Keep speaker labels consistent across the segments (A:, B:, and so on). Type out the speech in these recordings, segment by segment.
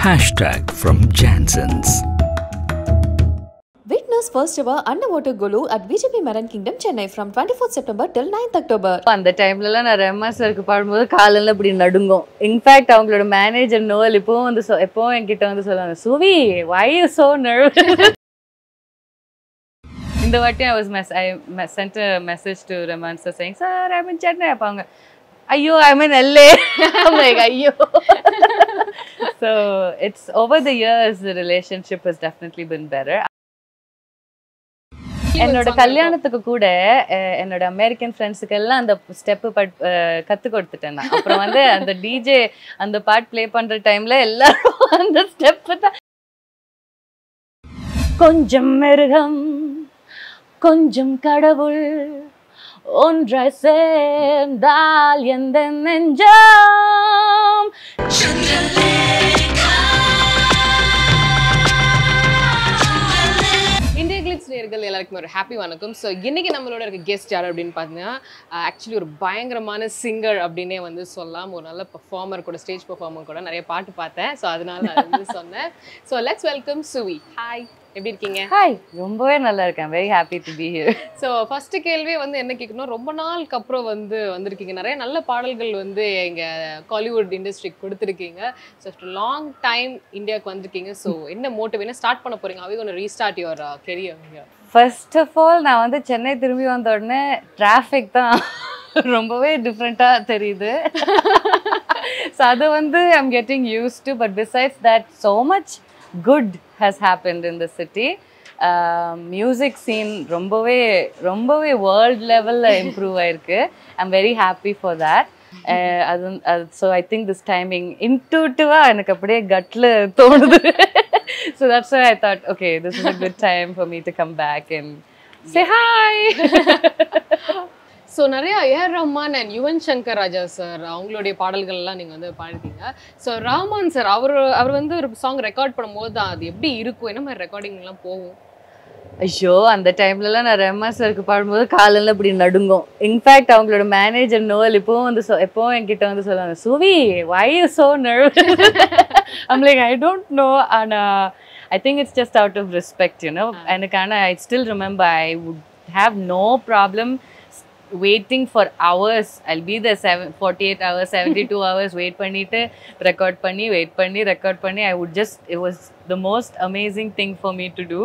A: Hashtag from Jansons.
B: Witness first ever underwater Golu at VGP Marine Kingdom, Chennai from 24th September till 9th October.
C: அந்த டைம்லலாம் நான் ரெம்மா சருக்கு பாடும்போது காலெல்லாம் இப்படி நடுங்கும். இன்ஃபேக்ட் அவங்களோட மேனேஜர் நோவல் இப்பவும் வந்து சொ- எப்பவும் என்கிட்ட வந்து சொல்லுவாங்க Suvi why you so nervous இந்த வாட்டி I was mess I sent message to Rahman sir saying sir I mean Chennai அப்போ அவங்க ஐயோ ஐ மீன் எல்லே லைக் ஐயோ. So it's over the years the relationship is definitely been better என்னோட கல்யாணத்துக்கு கூட என்னோட அமெரிக்கன் ஃப்ரெண்ட்ஸுக்கு எல்லாம் அந்த ஸ்டெப்பு பட் கத்து கொடுத்துட்டேன் நான். அப்புறம் வந்து அந்த டிஜே அந்த பாட் ப்ளே பண்ற டைம்ல எல்லாரும் அந்த ஸ்டெப்பு தான். கொஞ்சம் மிருகம் கொஞ்சம் கடவுள் ஒன்றாய் சேர்ந்தால் எந்த நெஞ்சம்?
D: இந்திய நேர்கள் எல்லாருக்கும் ஒரு ஹாப்பி வணக்கம். ஸோ இன்னைக்கு நம்மளோட இருக்க கெஸ்ட் யார் அப்படின்னு பார்த்தீங்கன்னா ஆக்சுவலி ஒரு பயங்கரமான சிங்கர் அப்படின்னே வந்து சொல்லலாம். ஒரு நல்ல பர்ஃபார்மர் கூட ஸ்டேஜ் பர்ஃபார்மர் கூட நிறைய பாட்டு பார்த்தேன். ஸோ அதனால நான் வந்து சொன்னேன். So let's welcome Suvi hi எப்படி இருக்கீங்க?
C: ஹாய் ரொம்பவே நல்லா இருக்கேன். Very happy to be here
D: so first கேள்வியே வந்து என்ன கேட்கணும்? ரொம்ப நாளுக்கு அப்புறம் வந்து வந்திருக்கீங்க. நிறைய நல்ல பாடல்கள் வந்து எங்க காலிவுட் இண்டஸ்ட்ரிக்கு கொடுத்துருக்கீங்க. ஸோ லாங் டைம் இந்தியாவுக்கு வந்திருக்கீங்க. ஸோ என்ன மோட்டிவ் என்ன ஸ்டார்ட் பண்ண போறீங்க? அவை ஒன்று restart your career
C: first of all நான் வந்து சென்னை திரும்பி வந்த உடனே டிராஃபிக் தான். ரொம்பவே டிஃப்ரெண்ட்டாக தெரியுது. ஸோ அது வந்து I'm getting use to but besides that so much good has happened in the city music scene ரொம்பவே ரொம்பவே வேர்ல்ட் லெவலில் இம்ப்ரூவ் ஆயிருக்கு. I am very happy for that அது அது so I think this timing இன்டூட்டிவாக எனக்கு அப்படியே கட்டில் தோணுது. So that's I thought okay this is a good time for me to come back and say hi
D: so நிறைய AR Rahman and Yuvan Shankar Raja sir அவங்களுடைய பாடல்கள்லாம் நீங்கள் வந்து பாடிருக்கீங்க. ஸோ ரஹ்மான் சார் அவர் அவர் வந்து ஒரு சாங் ரெக்கார்ட் பண்ணும்போது தான் அது எப்படி இருக்கும்? என்ன மாதிரி ரெக்கார்டிங்லாம் போகும்?
C: ஐயோ அந்த டைம்லலாம் நான் ரெம்மா சருக்கு பாடும்போது காலெல்லாம் இப்படி நடுங்கும். இன்ஃபேக்ட் அவங்களோட மேனேஜர் நோவல் இப்பவும் வந்து சொ- எப்பவும் என்கிட்ட வந்து சொல்லுவாங்க Suvi why you so nervous I'm like I don't know ஆனா I think it's just out of respect you know எனக்கு ஆனால் I still remember I would have no problem waiting for hours I'll be the seven forty eight hours seventy two hours wait பண்ணிட்டு record பண்ணி wait பண்ணி record பண்ணி I would just it was the most amazing thing for me to do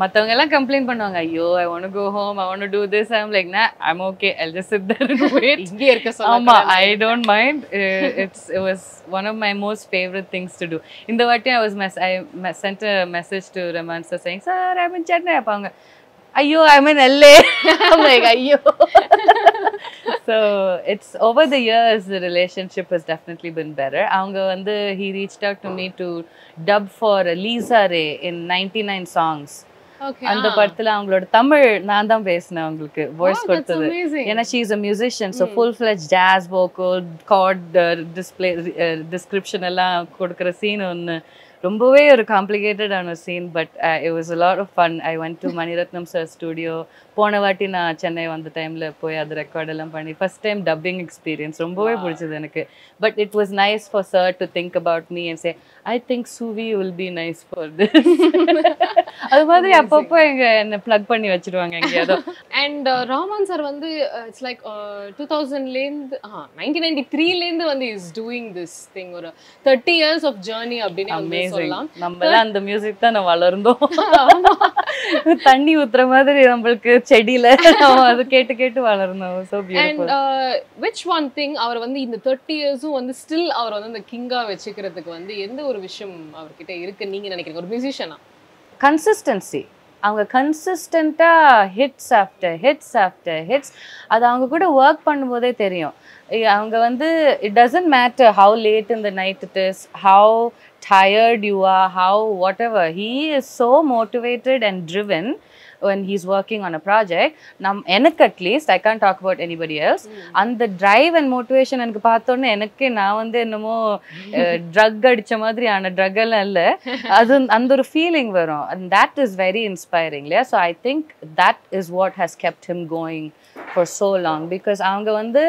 C: மற்றவங்க எல்லாம் complaint பண்ணுவாங்க ஐயோ I want go home I want do this I'm like நா I'm okay I just sit there wait
D: இங்கே இருக்க
C: ஆமா
D: சொல்ல
C: I don't mind it's it was one of my most favourite things to do இந்த வாட்டி I was mess I sent a message to Rahman sir saying sir I mean Chennai அப்போ அவங்க ஐயோ ஐ mean எல்லே லைக் ஐயோ. So it's over the years relationship is definitely been better அவங்க வந்து he reach out to me to dub for Lisa Ray in ninety nine
D: songs
C: அந்த படத்துல அவங்களோட தமிழ் நான் தான் பேசினேன் அவங்களுக்கு வாய்ஸ்
D: that's
C: கொடுத்தது. ஏன்னா she is a musician so full fledge jazz vocal cord display description எல்லாம் கொடுக்குற சீன் ஒன்று ரொம்பவே ஒரு காம்ப்ளிகேட்டடான scene but was a lot of fun. I went to Mani Ratnam sir studio போன வாட்டி நான் சென்னை வந்த டைம்ல போய் அது ரெக்கார்ட் எல்லாம் பண்ணி ஃபர்ஸ்ட் டைம் டப்பிங் எக்ஸ்பீரியன்ஸ் ரொம்பவே பிடிச்சது எனக்கு. But it was nice for sir to think about me and say I think சுவி will be nice for this அது மாதிரி அப்பப்போ எங்க என்ன ப்ளக் பண்ணி வச்சிருவாங்க எங்கேயாவது.
D: அண்ட் ராமன் சார் வந்து இட்ஸ் லைக் டூ தௌசண்ட்லேருந்து நைன்டீன் நைன்டி த்ரீலேருந்து வந்து இஸ் டூயிங் திஸ் திங் ஒரு தேர்ட்டி இயர்ஸ் ஆஃப் ஜேர்னி அப்படின்னு சொல்லலாம்.
C: நம்ம எல்லாம் அந்த மியூசிக் தான் நம்ம வளர்ந்தோம். தண்ணி ஊத்துற மாதிரி நம்மளுக்கு செடியில அது கேட்டு கேட்டு வளர்ந்தோம்.
D: And
C: beautiful
D: which one thing அவர் வந்து இந்த தேர்ட்டி இயர்ஸும் வந்து ஸ்டில் அவர் வந்து அந்த கிங்கா வச்சுக்கிறதுக்கு வந்து எந்த ஒரு விஷயம் அவர்கிட்ட இருக்குன்னு நீங்க நினைக்கிறீங்க? ஒரு மியூசிஷியனா
C: கன்சிஸ்டன்சி அவங்க கன்சிஸ்டண்ட்டாக hits after hits after hits அது அவங்க கூட ஒர்க் பண்ணும்போதே தெரியும். அவங்க வந்து it doesn't matter how late in the night it is how tired you are how whatever. He is so motivated and driven when he's working on a project நம் எனக்கு at least I can talk about anybody else அந்த drive and motivation எனக்கு பார்த்தோன்னே எனக்கு நான் வந்து என்னமோ drug அடிச்ச மாதிரி ஆன ட்ரக் எல்லாம் இல்லை. அது அந்த ஒரு ஃபீலிங் வரும். And that is very inspiring இல்லையா? So I think that is what has kept him going for so long. Because அவங்க வந்து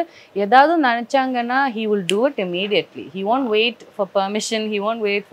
C: ஏதாவது நினைச்சாங்கன்னா he will do it immediately. He won't wait for permission. He won't wait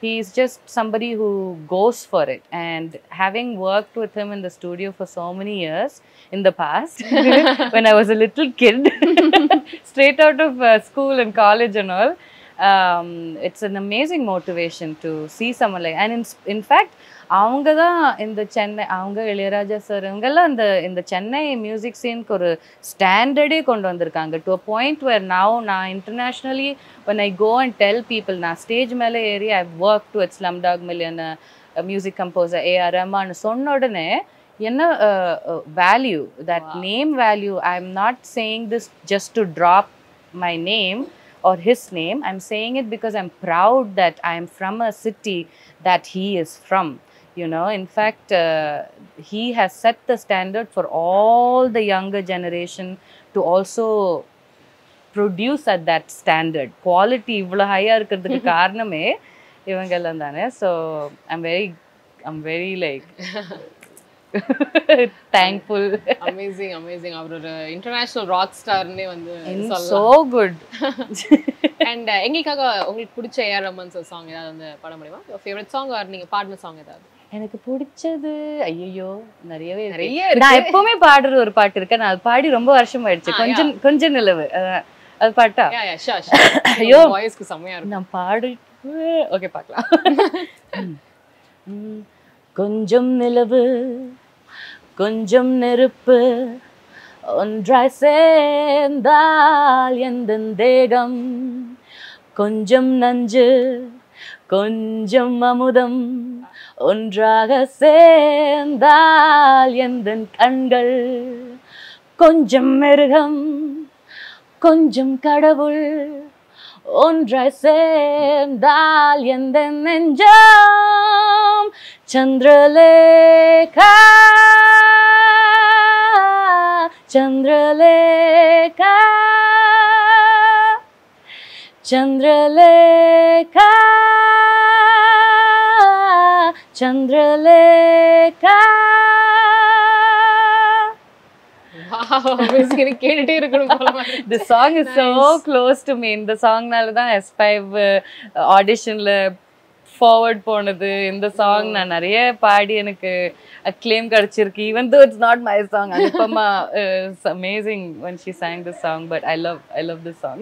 C: he's just somebody who goes for it. And having worked with him in the studio for so many years in the past when i was a little kid straight out of uh, school and college and all um, it's an amazing motivation to see someone like and in, in fact அவங்க தான் இந்த சென்னை அவங்க Ilaiyaraaja sir இவங்கெல்லாம் இந்த இந்த Chennai music சீனுக்கு ஒரு ஸ்டாண்டர்டே கொண்டு வந்திருக்காங்க to a point where now நான் internationally when I go and tell people நான் ஸ்டேஜ் மேலே ஏறி I work to it's slumdog millionaire music composer A R Rahman சொன்ன உடனே என்ன value that name value I am not saying this just to drop my name or his name. I'm saying it because I'm proud that I'm from a city that he is from. You know, in fact, uh, he has set the standard for all the younger generation to also produce at that standard. Quality இவ்வளோ ஹையாக இருக்கிறதுக்கு காரணமே இவங்கெல்லாம் தானே. So I'm very I'm very like thankful
D: amazing amazing அவர் ஒரு international rock ஸ்டார்னே வந்து
C: so good
D: and எங்களுக்காக உங்களுக்கு பிடிச்ச ஏஆர் ரமன் சாங் ஏதாவது வந்து பாட முடியுமா ஃபேவரட் சாங் ஆர் நீங்க பாடின சாங் ஏதாவது?
C: எனக்கு பிடிச்சது ஐயோ நிறையவே.
D: நிறைய
C: நான் எப்பவுமே பாடுற ஒரு பாட்டு இருக்கு. நான் அது பாடி ரொம்ப வருஷம் ஆயிடுச்சு கொஞ்சம் கொஞ்ச நிலவு. அது பாட்டா? ஐயோ.
D: வாய்ஸ்க்கு செம்மையா இருக்கும்.
C: நான் பாடு ஓகே பார்க்கலாம். கொஞ்சம் நிலவு கொஞ்சம் நெருப்பு ஒன்றாய் சேர்ந்தால் எந்த தேகம்? கொஞ்சம் நஞ்சு கொஞ்சம் அமுதம் ஒன்றாக சேர்ந்தால் எந்த கண்கள்? கொஞ்சம் மிருகம் கொஞ்சம் கடவுள் ஒன்றாய் சேர்ந்தால் எந்த நெஞ்சம்? சந்திரலேகா சந்திரலேகா சந்திரலேகா. சந்திரலேகா.
D: கேட்டுட்டே இருக்கணும்
C: the song is so close to me. இந்த சாங்னால தான் எஸ் ஃபைவ் ஆடிஷன்ல ஃபார்வர்ட் போனது. இந்த சாங் நான் நிறைய பாடி எனக்கு அக்ளைம் கிடைச்சிருக்கு. Even though it's not my song Anupama it's amazing when she sang this song but i love i love this song.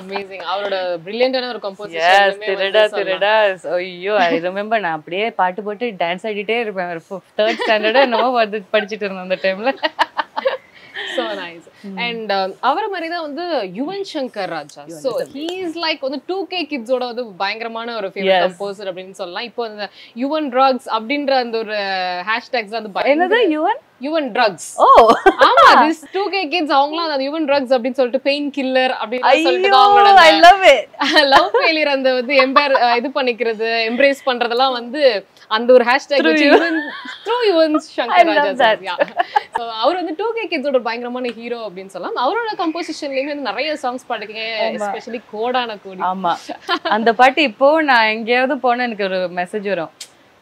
D: Amazing அவரோட பிரில்லியன்டான ஒரு கம்போசிஷன்
C: திருடா திருடா. ஐயோ ஐ ரிமெம்பர் நான் அப்படியே பாட்டு போட்டு டான்ஸ் ஆடிட்டே இருப்பேன். ஒரு தேர்ட் ஸ்டாண்டர்டோ என்னமோ படிச்சுட்டு இருந்தேன் அந்த டைம்ல
D: சோ நைஸ் அண்ட் அவர மாதிரி தான் வந்து Yuvan Shankar Raja. So he is like வந்து டூ கே கிட்ஸோட வந்து பயங்கரமான ஒரு ஃபேவரட். கம்போசர் அப்படின்னு சொல்லலாம். இப்போ அந்த யுவன் ட்ரக்ஸ் அப்படின்ற அந்த ஒரு ஹேஷ்டேக்ஸ் வந்து
C: என்னது? யுவன்?
D: Yuvan drugs
C: oh.
D: ஆமா திஸ் டூ கே கிட்ஸ் அவங்களாம் அந்த யுவன் ட்ரக்ஸ் அப்படின்னு சொல்லிட்டு பெயின் கில்லர் அப்படின்னு சொல்லிட்டு அவங்களோட
C: I love it
D: love failure அந்த வந்து எம்பேர் இது பண்ணிக்கிறது எம்ப்ரேஸ் பண்றதெல்லாம் வந்து அந்த ஒரு hashtag
C: through Yuvan
D: Shankar
C: Raja.
D: So அவர் வந்து டூ கே கிட்ஸோட பயங்கரமான ஹீரோ அப்படின்னு சொல்லலாம். அவரோட கம்போசிஷன்லயுமே வந்து நிறைய சாங்ஸ் பாடுறீங்க எஸ்பெஷலி கோடான கோடி.
C: ஆமா. அந்த பாட்டு இப்போ நான் எங்கேயாவது போனா எனக்கு ஒரு மெசேஜ் வரும்.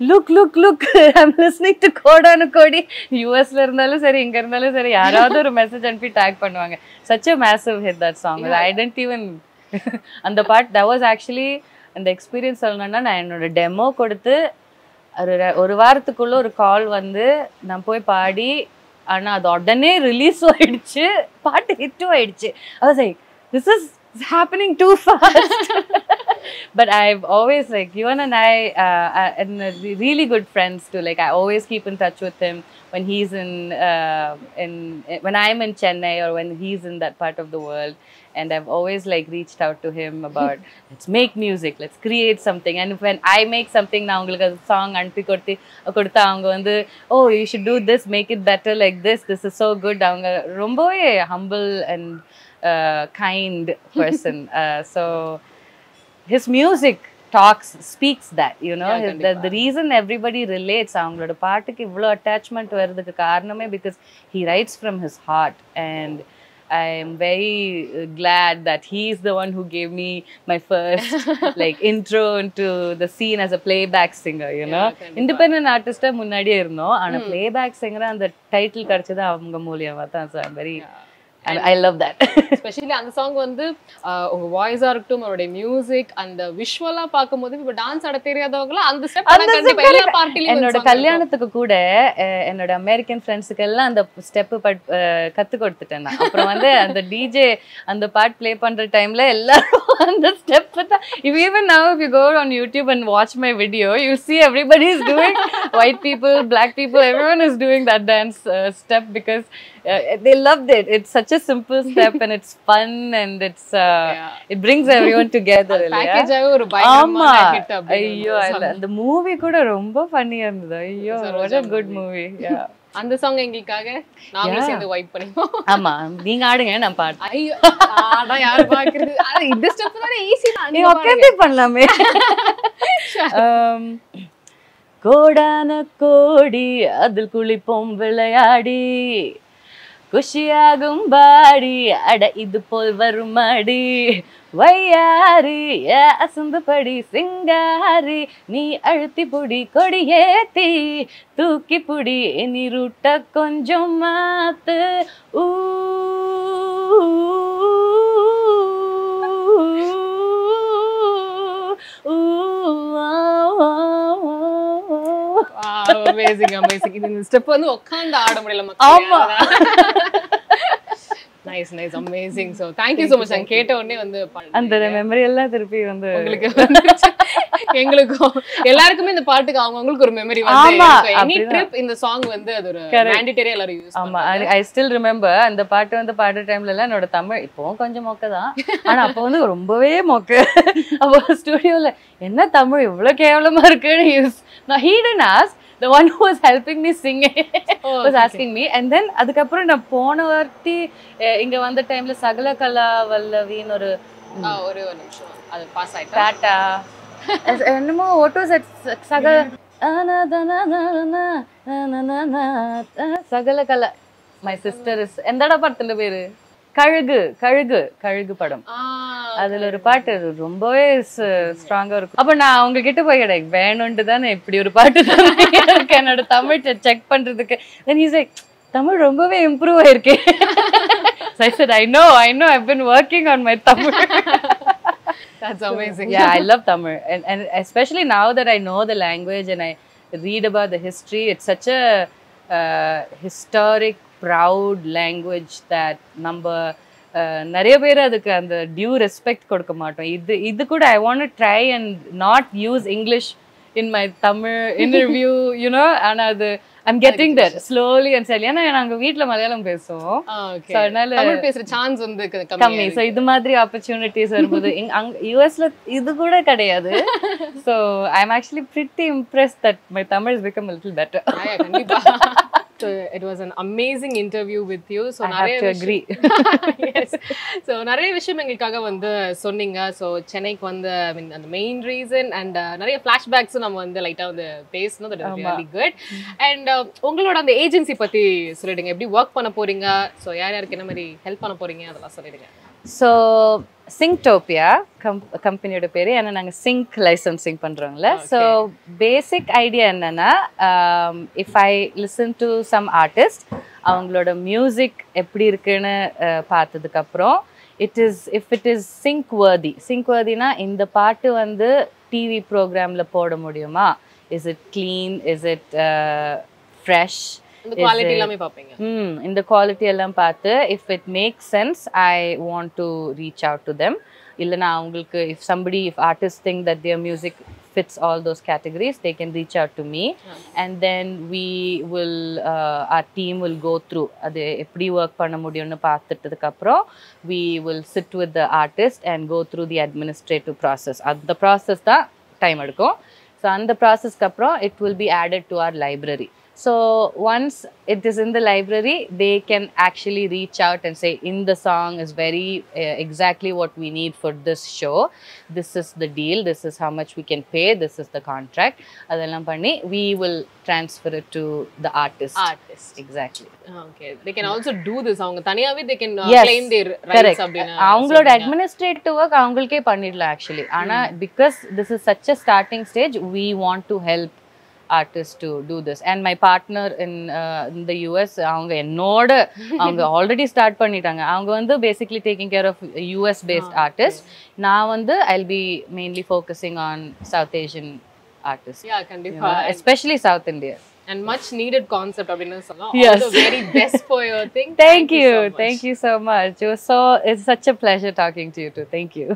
C: Look look look I'm listening to கோடானு கோடி. யூஎஸ்ல இருந்தாலும் சரி இங்க இருந்தாலும் சரி யாராவது ஒரு மெசேஜ் அனுப்பி டேக் பண்ணுவாங்க. Such a massive hit that song I didn't even அந்த பாட் தட் வாஸ் ஆக்சுவலி அந்த எக்ஸ்பீரியன்ஸ் சொல்லணும்னா நான் என்னோட டெமோ கொடுத்து ஒரு ஒரு வாரத்துக்குள்ள ஒரு கால் வந்து நான் போய் பாடி ஆனால் அது உடனே ரிலீஸும் ஆயிடுச்சு பாட்டு ஹிட்டும் ஆயிடுச்சு like this is happening too fast but I always like Yuvan and I and really good friends to like I always keep in touch with him when he's in, uh, in when I'm in Chennai or when he's in that part of the world. and I've always like reached out to him about let's make music let's create something and when I make something நான் உங்களுக்கு அது song அனுப்பி கொடுத்து கொடுத்தா அவங்க வந்து oh you should do this make it better like this this is so good அவங்க ரொம்பவே humble and kind person so his music talks speaks that you know
D: Yeah,
C: his, the, the reason everybody relates அவங்களோட பாட்டுக்கு இவ்வளோ attachment வர்றதுக்கு காரணமே because he writes from his heart and I am very uh, glad that he's the one who gave me my first like intro into the scene as a playback singer, you know. Independent ஆர்டிஸ்டா முன்னாடியே இருந்தோம் ஆனா playback சிங்கரா அந்த title கிடைச்சது அவங்க மூலியமா தான் so very I love that
D: specially அந்த song வந்து ஆஹ், உங்க வாய்ஸா இருக்கட்டும் அவருடைய மியூசிக் அந்த விஷுவலா பார்க்கும்போது இப்ப டான்ஸ் ஆட தெரியாதவங்களாம் அந்த ஸ்டெப்
C: அந்த
D: கண்டிப்பா
C: step
D: எல்லா பார்ட்டிலயும்
C: என்னோட கல்யாணத்துக்கு கூட என்னோட அமெரிக்கன் ஃப்ரெண்ட்ஸுக்கு எல்லாம் அந்த ஸ்டெப் கத்து கொடுத்துட்டேன் நான். அப்புறம் வந்து அந்த டிஜே அந்த பாட் ப்ளே பண்ற டைம்ல எல்லாரும் அந்த ஸ்டெப் தான் if even now if you go on youtube and watch my video you'll see everybody is doing white people black people everyone is doing that dance uh, step because uh, they loved it it's such a simple step and it's fun and it's uh,
D: Yeah.
C: it brings everyone together இல்லையா?
D: பேக்கேஜாவே ஒரு
C: ஆமா
D: பயங்கரமான hit
C: ஐயோ அந்த- அந்த movie கூட ரொம்ப ஃபன்னியா இருந்தது ஐயோ what a குட் மூவி
D: அந்த சாங் எங்களுக்காக நாங்களும். சேர்ந்து வைப் பண்ணிப்போம்
C: ஆமா நீங்க ஆடுங்க நான் பாடுறேன்.
D: ஐயோ ஆனா யாரு பாக்குறது? இந்த ஸ்டெப் தானே ஈஸி தான்.
C: நீ உட்காந்தே பண்ணலாமே. கோடான கோடி அதில் குளிப்போம் விளையாடி. குஷியாகும் பாடி. அட இது போல் வருமாடி வையாரி அசந்து படி. சிங்காரி நீ அழுத்தி புடி. கொடியேத்தி தூக்கி புடி. நீ ரூட்ட கொஞ்சம் மாத்து. ஊ
D: அமேசிங் அமேசிங் இது இந்த ஸ்டெப் வந்து உட்கார்ந்து ஆட முடியல
C: ஆமா.
D: Nice nice amazing so thank you so much நான் கேட்ட உடனே வந்து.
C: அந்த மெமரி எல்லாம் திருப்பி வந்து
D: உங்களுக்கு. எங்களுக்கும் எல்லாருக்குமே இந்த பாட்டுக்கு அவங்கவங்களுக்கு ஒரு மெமரி எனி. ட்ரிப் இந்த சாங் வந்து அது ஒரு. மேண்டிட்டரி எல்லாரும் யூஸ்
C: ஆமா ஐ ஸ்டில் ரிமெம்பர் அந்த பாட்டு வந்து பாடுற டைம்ல எல்லாம் என்னோட தமிழ் இப்போவும் கொஞ்சம் மொக்க தான் ஆனா அப்போ வந்து ரொம்பவே மொக்க அப்போ ஸ்டுடியோல என்ன தமிழ் இவ்வளவு கேவலமா இருக்குன்னு யூஸ் நான் hidden as the one who was helping me sing was asking me. And then அதுக்கப்புறம் நான் போன வாட்டி இங்க வந்த டைம்ல சகல கலா வல்லவின்னு ஒரு
D: ஒரு நிமிஷம். அது பாஸ் ஆயிட்டா?
C: டாட்டா. என்னமோ ஓட்டோ செட் சக சகல கல. மை சிஸ்டர் இஸ் எந்தடா படத்துல பேரு? கழுகு கழுகு கழுகு படம் அதுல ஒரு பாட்டு ரொம்பவே ஸ்ட்ராங்கா இருக்கும் அப்ப நான் அவங்க கிட்ட போய் கிடையாது வேணும்ட்டு தானே இப்படி ஒரு பாட்டு என்னோட தமிழ் செக் பண்றதுக்கு தமிழ் ரொம்பவே இம்ப்ரூவ் ஆயிருக்கு So I said, I know, I know, I've been working on my Tamil.
D: That's amazing.
C: yeah, I love Tamil. And, and especially now that I know the language and I read about the history, it's such a uh, historic, proud language that நம்ம நிறைய பேர் அதுக்கு அந்த due respect கொடுக்க மாட்டோம். இது இது கூட I want try and not use English in my Tamil interview you know ஆனா அது I'm getting that slowly and சரி ஏன்னா நாங்க வீட்ல மலையாளம் பேசுவோம். So, அதனால-
D: தமிழ் பேசுற சான்ஸ் வந்து
C: கம்மி. ஸோ இது மாதிரி ஆப்பர்ச்சுனிட்டிஸ் வரும்போது அங்க யூஎஸ்ல இது கூட கிடையாது. So I am actually pretty impress that my Tamil
D: is become little better It was an amazing interview with you. So,
C: I
D: நிறைய
C: அக்ரி
D: yes. So, நிறைய விஷயம் எங்களுக்காக வந்து சொன்னீங்க. ஸோ சென்னைக்கு வந்து ஐ மீன் அந்த மெயின் ரீசன் அண்ட் நிறைய ஃப்ளாஷ்பேக்ஸும் நம்ம வந்து லைட்டாக வந்து பேசணும் தட் ரியலி குட் அண்ட் உங்களோட அந்த ஏஜென்சி பத்தி சொல்லிடுங்க. எப்படி ஒர்க் பண்ண போறீங்க? ஸோ யார் யாருக்கு என்ன மாதிரி ஹெல்ப் பண்ண போறீங்க? அதெல்லாம் சொல்லிடுங்க.
C: ஸோ சிங்டோப்பியா கம் கம்பெனியோட பேர். ஏன்னா நாங்கள் சிங்க் லைசன்சிங் பண்ணுறோங்கள ஸோ பேசிக் ஐடியா என்னன்னா if I listen to some artist அவங்களோட மியூசிக் எப்படி இருக்குன்னு பார்த்ததுக்கப்புறம் it is if it is sync worthy sync வர்தினா இந்த பாட்டு வந்து டிவி ப்ரோக்ராமில் போட முடியுமா? Is it clean is it fresh
D: இந்த குவாலிட்டி எல்லாமே பார்ப்பீங்க.
C: ம் இந்த குவாலிட்டி எல்லாம் பார்த்து if it make sense I want to reach out to them இல்லைனா அவங்களுக்கு if somebody if artist think that their music fits all those categories they can reach out to me and then we will our team will go through அது எப்படி work பண்ண முடியும்னு பார்த்துட்டதுக்கப்புறம் we will sit with the artist and go through the administrative process அந்த process தான் time எடுக்கும். So அந்த ப்ராசஸ்க்கு அப்புறம் it will be added to our library So once it is in the library, they can actually reach out and say, "In the song is very uh, exactly what we need for this show. This is the deal. This is how much we can pay. This is the contract." அதெல்லாம் பண்ணி we will transfer it to the artist.
D: Artist
C: Exactly.
D: Okay they can also do this அவங்க தனியாவே they can
C: Yes,
D: claim their
C: Correct.
D: Rights அப்படினா
C: அவங்களோட administrative work அவங்களுக்கே பண்ணிடலாம் actually ஆனா because this is such a starting stage we want artist to do this and my partner in இந்த US அவங்க என்னோட அவங்க ஆல்ரெடி ஸ்டார்ட் பண்ணிட்டாங்க. அவங்க வந்து basically taking care of US based artist நான் வந்து I'll be mainly focusing on South
D: Asian artist
C: especially South India
D: and much needed concept அப்படின்னு சொல்லலாம். Very best for your thing
C: Thank you. Thank you so much. It was so, it's such a pleasure talking to you too. Thank you.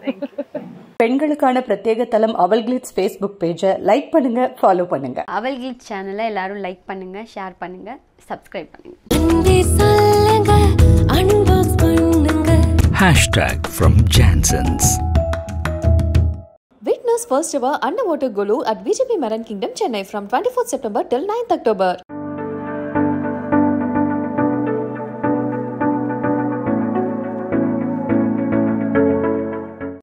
E: பெண்களுக்கான பிரத்யேக தளம் Aval glitz Facebook பேஜை like பண்ணுங்க follow பண்ணுங்க.
F: Aval click சேனலை எல்லாரும் லைக் பண்ணுங்க ஷேர் பண்ணுங்க சப்ஸ்கிரைப் பண்ணுங்க.
G: அன்பே சொல்லுங்க
B: unbox first ever underwater golo at BJP Maran Kingdom, Chennai from 24th September till 9th October.